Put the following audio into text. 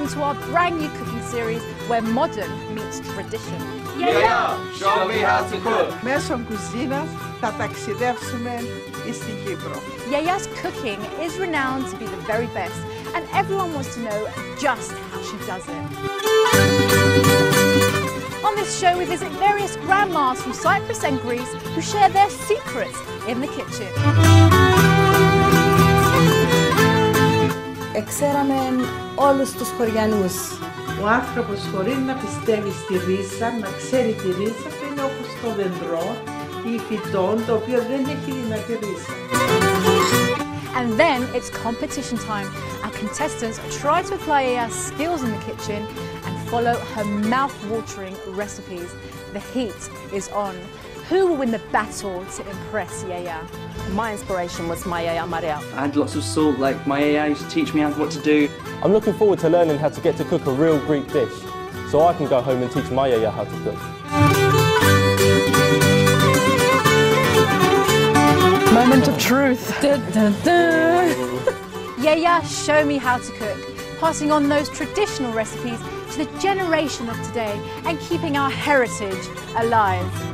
welcome to our brand new cooking series where modern meets tradition. Yiayia, Show me how to cook! Μέσω κουζίνας θα ταξιδεύσουμε στην Κύπρο. Yaya's cooking is renowned to be the very best and everyone wants to know just how she does it. On this show we visit various grandmas from Cyprus and Greece who share their secrets in the kitchen. Εξέραμε όλους τους χωριανούς. Ο άνθρωπος χωρίς να πιστεύει στη ρίζα, να ξέρει τη ρίζα που είναι όπως το δεντρό ή φυτό το οποίο δεν έχει δυνατή ρίζα. And then it's competition time. Our contestants try to apply Yaya's skills in the kitchen and follow her mouth-watering recipes. The heat is on. Who will win the battle to impress Yaya? My inspiration was my Yaya Maria. had lots of salt, like my AA used to teach me how what to do. I'm looking forward to learning how to get to cook a real Greek dish so I can go home and teach my yaya how to cook. Moment of truth. Yaya, show me how to cook, passing on those traditional recipes to the generation of today and keeping our heritage alive.